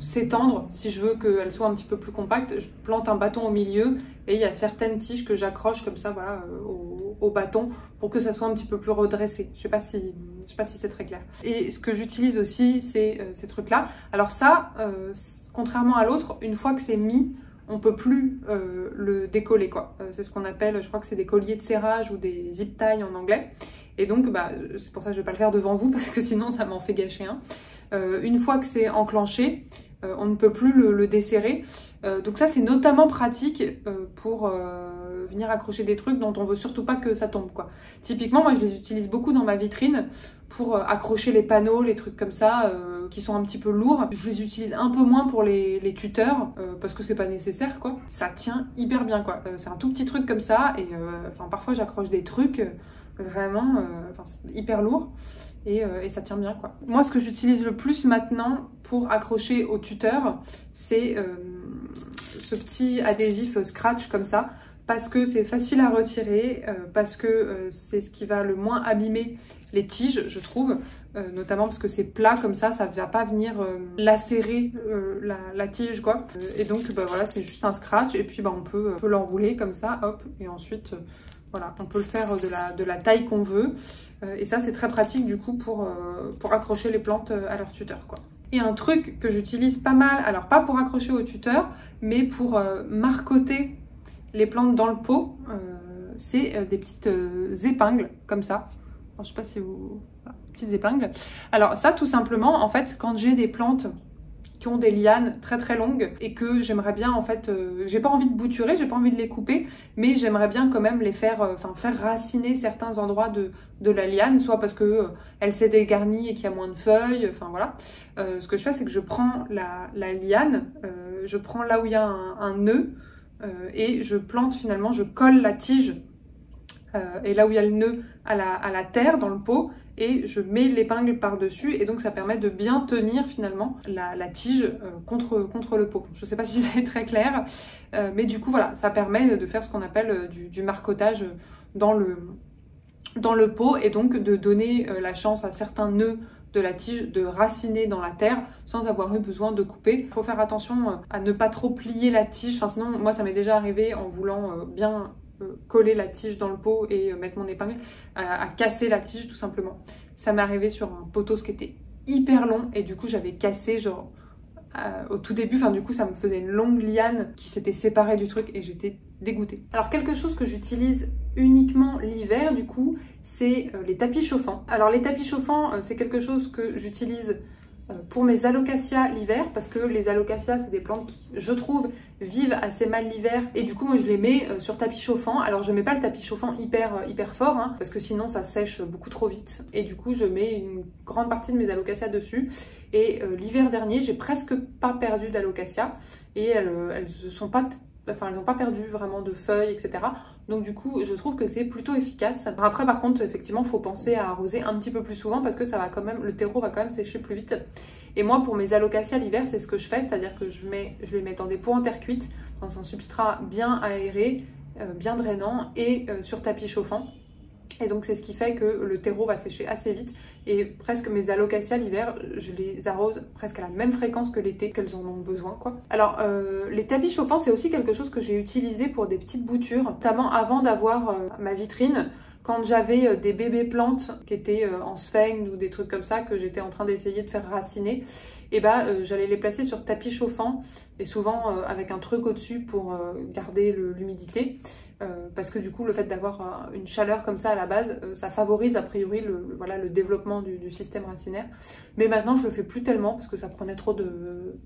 s'étendre. Si je veux qu'elles soient un petit peu plus compactes, je plante un bâton au milieu et il y a certaines tiges que j'accroche comme ça voilà, au, bâton pour que ça soit un petit peu plus redressé. Je sais pas si, je sais pas si c'est très clair. Et ce que j'utilise aussi, c'est euh, ces trucs-là. Alors ça, euh, contrairement à l'autre, une fois que c'est mis, on peut plus euh, le décoller quoi. c'est ce qu'on appelle, je crois que c'est des colliers de serrage ou des zip ties en anglais. Et donc, bah, c'est pour ça que je vais pas le faire devant vous [laughs] parce que sinon ça m'en fait gâcher un. une fois que c'est enclenché, on ne peut plus le, desserrer. Donc ça c'est notamment pratique euh, venir accrocher des trucs dont on veut surtout pas que ça tombe quoi. Typiquement moi je les utilise beaucoup dans ma vitrine pour accrocher les panneaux, les trucs comme ça qui sont un petit peu lourds. Je les utilise un peu moins pour les, tuteurs parce que c'est pas nécessaire quoi. Ça tient hyper bien quoi. c'est un tout petit truc comme ça et parfois j'accroche des trucs vraiment hyper lourds. Euh, et, ça tient bien quoi. Moi ce que j'utilise le plus maintenant pour accrocher au tuteur c'est euh, ce petit adhésif scratch comme ça parce que c'est facile à retirer, euh, parce que c'est ce qui va le moins abîmer les tiges je trouve, notamment parce que c'est plat comme ça, ça ne va pas venir lacérer la, tige quoi. et donc bah, voilà c'est juste un scratch et puis bah, on peut, peut l'enrouler comme ça hop et ensuite voilà on peut le faire de la, de la taille qu'on veut. Euh, et ça, c'est très pratique du coup pour, euh, pour accrocher les plantes euh, à leur tuteur. Quoi. Et un truc que j'utilise pas mal, alors pas pour accrocher au tuteur, mais pour marcoter les plantes dans le pot, c'est des petites épingles comme ça. je sais pas si vous... petites épingles. Alors ça, tout simplement, en fait, quand j'ai des plantes qui ont des lianes très très longues et que j'aimerais bien en fait, euh, j'ai pas envie de bouturer, j'ai pas envie de les couper, mais j'aimerais bien quand même les faire, euh, enfin faire raciner certains endroits de, de la liane, soit parce que euh, elle s'est dégarnie et qu'il y a moins de feuilles, enfin voilà. ce que je fais c'est que je prends la, la liane, je prends là où il y a un nœud et je plante finalement, je colle la tige et là où il y a le nœud à la, terre dans le pot et je mets l'épingle par-dessus et donc ça permet de bien tenir finalement la, tige euh, contre, le pot. Je ne sais pas [laughs] si c'est très clair, euh, mais du coup voilà, ça permet de faire ce qu'on appelle euh, du, marcotage dans le, dans le pot et donc de donner la chance à certains nœuds de la tige de raciner dans la terre sans avoir eu besoin de couper. Il faut faire attention à ne pas trop plier la tige, sinon moi ça m'est déjà arrivé en voulant bien coller la tige dans le pot et mettre mon épingle, à, casser la tige tout simplement. Ça m'est arrivé sur un poteau qui était hyper long et du coup j'avais cassé genre euh, au tout début, enfin du coup ça me faisait une longue liane qui s'était séparée du truc et j'étais dégoûtée. Alors quelque chose que j'utilise uniquement l'hiver du coup, euh, les tapis chauffants. Alors les tapis chauffants, euh, c'est quelque chose que j'utilise euh, pour mes alocasias l'hiver parce que les alocasias c'est des plantes qui je trouve vivent assez mal l'hiver. Et du coup moi je les mets sur tapis chauffant. Alors je mets pas le tapis chauffant hyper hyper fort hein, parce que sinon ça sèche beaucoup trop vite. Et du coup je mets une grande partie de mes alocasias dessus. Et l'hiver dernier j'ai presque pas perdu d'alocasias et elles, elles se sont pas enfin elles n'ont pas perdu vraiment de feuilles, etc. Donc du coup, je trouve que c'est plutôt efficace. Après, par contre, effectivement, faut penser à arroser un petit peu plus souvent parce que ça va quand même, le terreau va quand même sécher plus vite. Et moi, pour mes alocasias l'hiver, c'est ce que je fais, c'est-à-dire que je les mets dans des pots en terre cuite, dans un substrat bien aéré, euh, bien drainant et euh, sur tapis chauffant. Et donc c'est ce qui fait que le terreau va sécher assez vite et presque mes alocasias l'hiver, je les arrose presque à la même fréquence que l'été, qu'elles en ont besoin quoi. Alors euh, les tapis chauffants c'est aussi quelque chose que j'ai utilisé pour des petites boutures, notamment avant d'avoir euh, ma vitrine. Quand j'avais euh, des bébés plantes qui étaient en sphène ou des trucs comme ça que j'étais en train d'essayer de faire raciner, et eh ben j'allais les placer sur tapis chauffant et souvent avec un truc au-dessus pour garder l'humidité. Euh, parce que du coup le fait d'avoir une chaleur comme ça à la base, euh, ça favorise a priori le, voilà, le développement du, système racinaire. Mais maintenant je le fais plus tellement parce que ça prenait trop de,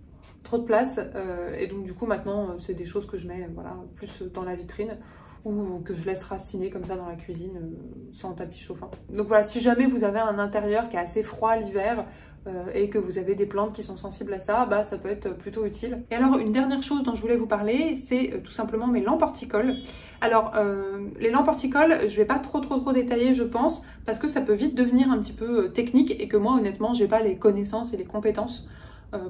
place euh, et donc du coup maintenant c'est des choses que je mets voilà, plus dans la vitrine ou que je laisse raciner comme ça dans la cuisine sans tapis chauffant. Donc voilà, si jamais vous avez un intérieur qui est assez froid l'hiver, euh, et que vous avez des plantes qui sont sensibles à ça, bah ça peut être plutôt utile. Et alors une dernière chose dont je voulais vous parler, c'est euh, tout simplement mes lampes horticoles. Alors euh, les lampes horticoles, je vais pas trop trop trop détailler je pense, parce que ça peut vite devenir un petit peu technique et que moi honnêtement j'ai pas les connaissances et les compétences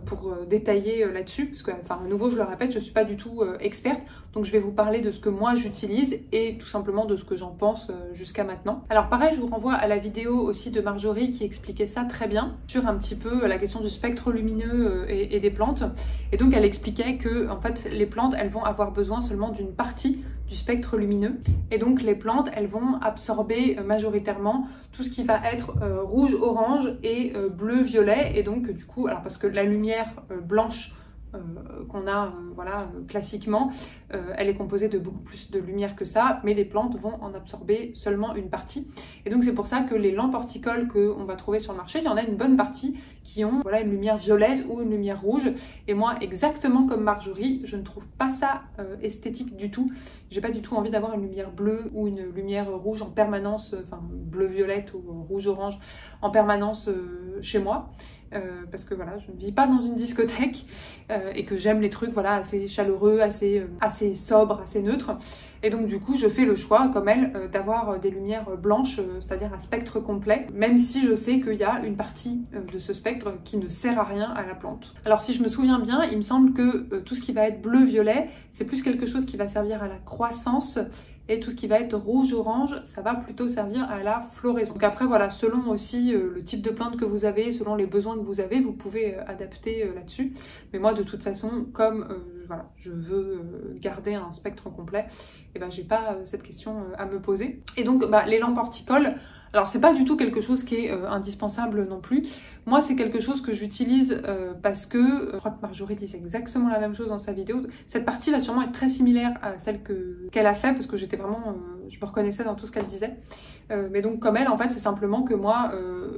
pour détailler là-dessus, parce que, enfin, à nouveau, je le répète, je ne suis pas du tout experte, donc je vais vous parler de ce que moi j'utilise et tout simplement de ce que j'en pense jusqu'à maintenant. Alors pareil, je vous renvoie à la vidéo aussi de Marjorie qui expliquait ça très bien sur un petit peu la question du spectre lumineux et, et des plantes. Et donc elle expliquait que en fait les plantes, elles vont avoir besoin seulement d'une partie du spectre lumineux. Et donc les plantes, elles vont absorber majoritairement tout ce qui va être rouge, orange et bleu, violet. Et donc du coup, alors parce que la lumière euh, blanche euh, qu'on a euh, voilà, classiquement, elle est composée de beaucoup plus de lumière que ça, mais les plantes vont en absorber seulement une partie. Et donc c'est pour ça que les lampes horticoles qu'on va trouver sur le marché, il y en a une bonne partie qui ont voilà, une lumière violette ou une lumière rouge. Et moi, exactement comme Marjorie, je ne trouve pas ça esthétique du tout. J'ai pas du tout envie d'avoir une lumière bleue ou une lumière rouge en permanence, enfin bleu-violette ou rouge-orange en permanence chez moi. Euh, parce que voilà, je ne vis pas dans une discothèque euh, et que j'aime les trucs voilà assez chaleureux, assez euh, assez sobres, assez neutres. Et donc du coup, je fais le choix, comme elle, d'avoir des lumières blanches, c'est-à-dire un spectre complet, même si je sais qu'il y a une partie de ce spectre qui ne sert à rien à la plante. Alors si je me souviens bien, il me semble que tout ce qui va être bleu-violet, c'est plus quelque chose qui va servir à la croissance et tout ce qui va être rouge-orange, ça va plutôt servir à la floraison. Donc après, voilà, selon aussi euh, le type de plante que vous avez, selon les besoins que vous avez, vous pouvez euh, adapter euh, là-dessus. Mais moi, de toute façon, comme voilà, je veux garder un spectre complet, et eh ben j'ai pas cette question à me poser. Et donc, bah, les lampes horticoles, alors c'est pas du tout quelque chose qui est euh, indispensable non plus. Moi c'est quelque chose que j'utilise euh, parce que, euh, je crois que Marjorie dit exactement la même chose dans sa vidéo. Cette partie va sûrement être très similaire à celle qu'elle a fait parce que j'étais vraiment, je me reconnaissais dans tout ce qu'elle disait. mais donc comme elle en fait c'est simplement que moi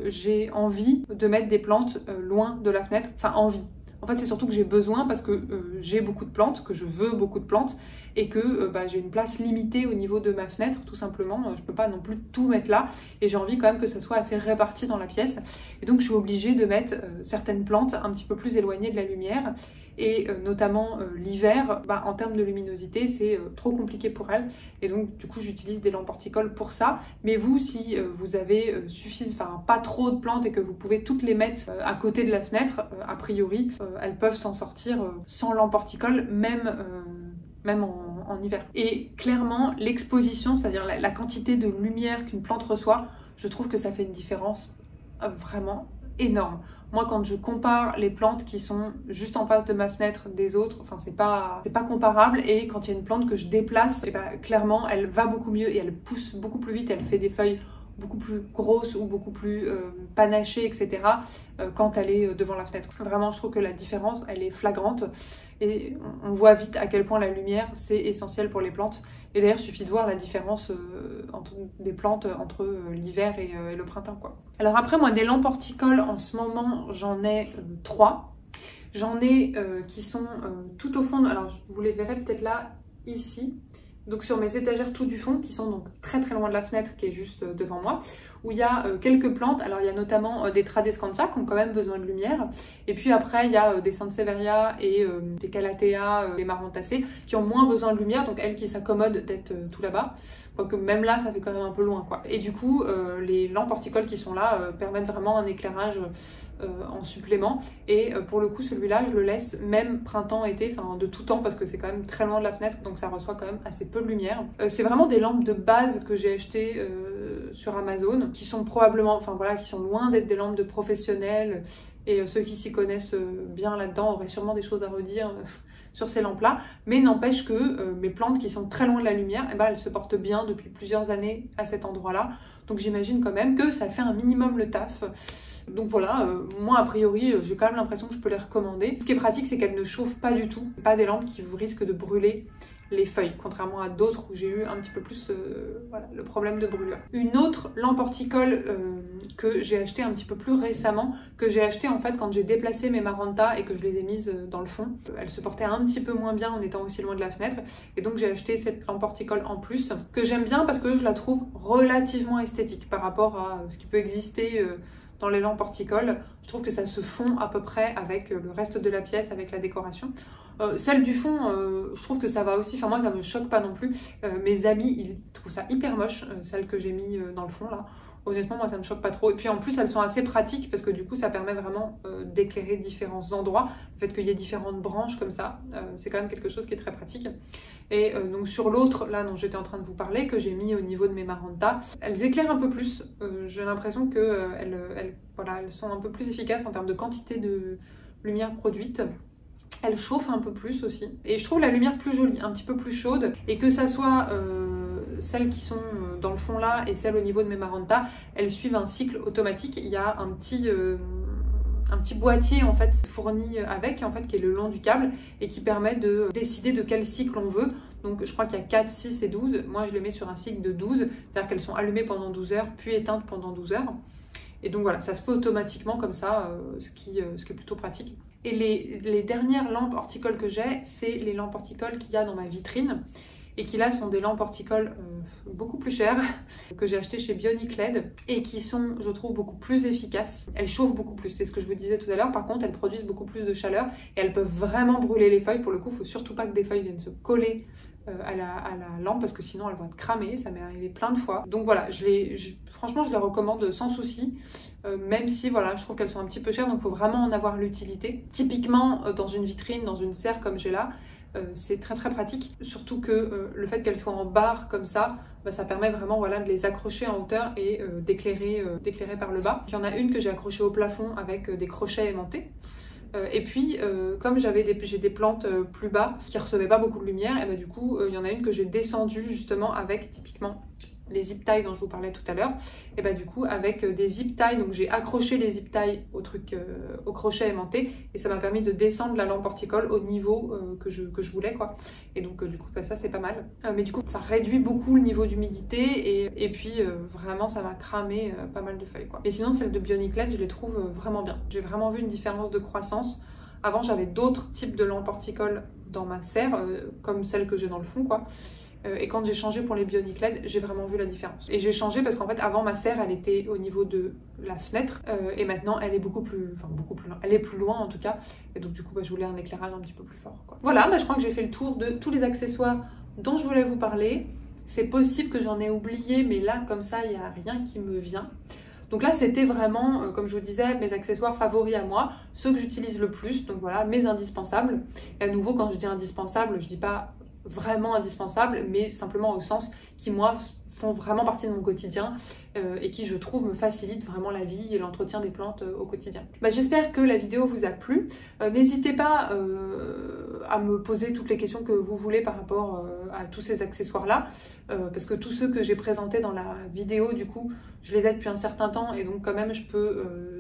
j'ai envie de mettre des plantes loin de la fenêtre. Enfin envie. En fait, c'est surtout que j'ai besoin parce que euh, j'ai beaucoup de plantes, que je veux beaucoup de plantes et que euh, bah, j'ai une place limitée au niveau de ma fenêtre, tout simplement. Je peux pas non plus tout mettre là et j'ai envie quand même que ça soit assez réparti dans la pièce. Et donc, je suis obligée de mettre euh, certaines plantes un petit peu plus éloignées de la lumière et euh, notamment euh, l'hiver, bah, en termes de luminosité, c'est euh, trop compliqué pour elle. Et donc, du coup, j'utilise des lampes horticoles pour ça. Mais vous, si vous avez suffisamment, enfin, pas trop de plantes et que vous pouvez toutes les mettre à côté de la fenêtre, a priori, elles peuvent s'en sortir sans lampe horticole, même même en, hiver. Et clairement, l'exposition, c'est-à-dire la, quantité de lumière qu'une plante reçoit, je trouve que ça fait une différence vraiment énorme. Moi, quand je compare les plantes qui sont juste en face de ma fenêtre des autres, enfin, c'est pas, pas comparable. Et quand il y a une plante que je déplace, eh ben, clairement, elle va beaucoup mieux et elle pousse beaucoup plus vite. Elle fait des feuilles beaucoup plus grosse ou beaucoup plus panachée, etc. quand elle est devant la fenêtre. Vraiment, je trouve que la différence, elle est flagrante. Et on voit vite à quel point la lumière, c'est essentiel pour les plantes. Et d'ailleurs, il suffit de voir la différence entre des plantes entre l'hiver et, le printemps. Quoi. Alors après, moi, des lampes horticoles, en ce moment, j'en ai trois. J'en ai qui sont tout au fond, alors vous les verrez peut-être là, ici, donc sur mes étagères tout du fond, qui sont donc très très loin de la fenêtre qui est juste euh, devant moi, où il y a euh, quelques plantes. Alors il y a notamment euh, des Tradescantia qui ont quand même besoin de lumière. Et puis après il y a des Sansevieria et des Calathea, des Marmontacées qui ont moins besoin de lumière, donc elles qui s'accommodent d'être tout là-bas. Quoique même là ça fait quand même un peu loin quoi. Et du coup les lampes horticoles qui sont là permettent vraiment un éclairage en supplément. Et euh, pour le coup, celui-là, je le laisse même printemps-été, enfin de tout temps, parce que c'est quand même très loin de la fenêtre, donc ça reçoit quand même assez peu de lumière. Euh, c'est vraiment des lampes de base que j'ai achetées sur Amazon, qui sont probablement, enfin voilà, qui sont loin d'être des lampes de professionnels. Et ceux qui s'y connaissent bien là-dedans auraient sûrement des choses à redire [laughs] sur ces lampes-là, mais n'empêche que mes plantes qui sont très loin de la lumière, eh ben, elles se portent bien depuis plusieurs années à cet endroit-là. Donc j'imagine quand même que ça fait un minimum le taf. Donc voilà, euh, moi a priori, euh, j'ai quand même l'impression que je peux les recommander. Ce qui est pratique, c'est qu'elles ne chauffent pas du tout. Pas des lampes qui risquent de brûler les feuilles, contrairement à d'autres où j'ai eu un petit peu plus euh, le problème de brûlure. Une autre lampe horticole que j'ai acheté un petit peu plus récemment, que j'ai acheté en fait quand j'ai déplacé mes marantas et que je les ai mises dans le fond. Elle se portait un petit peu moins bien en étant aussi loin de la fenêtre et donc j'ai acheté cette lampe horticole en plus que j'aime bien parce que je la trouve relativement esthétique par rapport à ce qui peut exister dans les lampes horticoles. Je trouve que ça se fond à peu près avec euh, le reste de la pièce, avec la décoration. Euh, celle du fond, euh, je trouve que ça va aussi, enfin moi ça me choque pas non plus. mes amis, ils trouvent ça hyper moche, celle que j'ai mis dans le fond là. Honnêtement, moi, ça me choque pas trop. Et puis en plus, elles sont assez pratiques parce que du coup, ça permet vraiment d'éclairer différents endroits. Le fait qu'il y ait différentes branches comme ça, c'est quand même quelque chose qui est très pratique. Et euh, donc sur l'autre, là dont j'étais en train de vous parler, que j'ai mis au niveau de mes marantas, elles éclairent un peu plus. Euh, j'ai l'impression qu'elles euh, elles, voilà, elles sont un peu plus efficaces en termes de quantité de lumière produite. Elles chauffent un peu plus aussi. Et je trouve la lumière plus jolie, un petit peu plus chaude. Et que ça soit celles qui sont dans le fond là et celles au niveau de mes marantas, elles suivent un cycle automatique. Il y a un petit un petit boîtier en fait fourni avec en fait qui est le long du câble et qui permet de décider de quel cycle on veut. Donc je crois qu'il y a 4, 6 et 12. Moi je les mets sur un cycle de 12, c'est-à-dire qu'elles sont allumées pendant 12 heures puis éteintes pendant 12 heures. Et donc voilà, ça se fait automatiquement comme ça, euh, ce, qui, euh, ce qui est plutôt pratique. Et les, dernières lampes horticoles que j'ai, c'est les lampes horticoles qu'il y a dans ma vitrine et qui là sont des lampes horticoles euh, beaucoup plus chères [laughs] que j'ai acheté chez Bionic LED et qui sont, je trouve, beaucoup plus efficaces. Elles chauffent beaucoup plus, c'est ce que je vous disais tout à l'heure. Par contre, elles produisent beaucoup plus de chaleur et elles peuvent vraiment brûler les feuilles. Pour le coup, il faut surtout pas que des feuilles viennent se coller à la, à la, lampe parce que sinon elles vont être cramées, ça m'est arrivé plein de fois. Donc voilà, je les, franchement je les recommande sans souci, euh, même si voilà, je trouve qu'elles sont un petit peu chères, donc il faut vraiment en avoir l'utilité. Typiquement dans une vitrine, dans une serre comme j'ai là, euh, c'est très très pratique. Surtout que euh, le fait qu'elles soient en barre comme ça, bah, ça permet vraiment voilà, de les accrocher en hauteur et euh, d'éclairer par le bas. Il y en a une que j'ai accrochée au plafond avec des crochets aimantés. Et puis, comme j'avais des, j'ai des plantes plus bas qui recevaient pas beaucoup de lumière, et bah, du coup, il y en a une que j'ai descendue justement avec typiquement les zip ties dont je vous parlais tout à l'heure, et bah du coup avec euh, des zip ties, donc j'ai accroché les zip ties au truc, euh, au crochet aimanté, et ça m'a permis de descendre la lampe horticole au niveau euh, que, je, voulais quoi. Et donc du coup bah, ça c'est pas mal. mais du coup ça réduit beaucoup le niveau d'humidité et, puis vraiment ça m'a cramé pas mal de feuilles quoi. Et sinon celle de Bionic LED je les trouve vraiment bien. J'ai vraiment vu une différence de croissance. Avant j'avais d'autres types de lampes horticoles dans ma serre, comme celle que j'ai dans le fond quoi. Euh, et quand j'ai changé pour les Bionic LED, j'ai vraiment vu la différence. Et j'ai changé parce qu'en fait, avant ma serre, elle était au niveau de la fenêtre euh, et maintenant, elle est beaucoup plus, enfin beaucoup plus loin. Elle est plus loin en tout cas. Et donc du coup, bah, je voulais un éclairage un petit peu plus fort. Voilà, bah, je crois que j'ai fait le tour de tous les accessoires dont je voulais vous parler. C'est possible que j'en ai oublié, mais là, comme ça, il n'y a rien qui me vient. Donc là, c'était vraiment, euh, comme je vous disais, mes accessoires favoris à moi, ceux que j'utilise le plus, donc voilà, mes indispensables. Et à nouveau, quand je dis indispensable, je dis pas vraiment indispensables, mais simplement au sens qui, moi, font vraiment partie de mon quotidien euh, et qui, je trouve, me facilitent vraiment la vie et l'entretien des plantes euh, au quotidien. Bah, J'espère que la vidéo vous a plu. Euh, n'hésitez pas à me poser toutes les questions que vous voulez par rapport à tous ces accessoires-là. parce que tous ceux que j'ai présentés dans la vidéo, du coup, je les ai depuis un certain temps et donc quand même je peux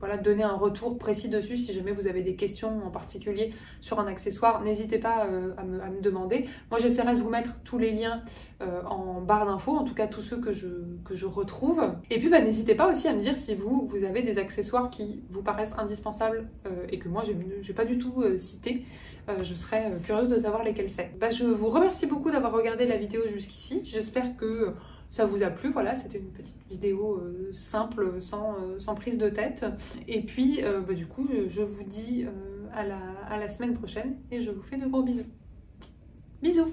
voilà, donner un retour précis dessus. Si jamais vous avez des questions en particulier sur un accessoire, n'hésitez pas euh, à, me, demander. Moi, j'essaierai de vous mettre tous les liens euh, en barre d'infos, en tout cas tous ceux que je, que je retrouve. Et puis, bah, n'hésitez pas aussi à me dire si vous, vous avez des accessoires qui vous paraissent indispensables euh, et que moi, j'ai pas du tout cité. je serais curieuse de savoir lesquels c'est. Bah, je vous remercie beaucoup d'avoir regardé la vidéo jusqu'ici. J'espère que ça vous a plu. Voilà, c'était une petite vidéo euh, simple, sans, euh, sans, prise de tête. Et puis, euh, bah, du coup, je, vous dis à la semaine prochaine et je vous fais de gros bisous. Bisous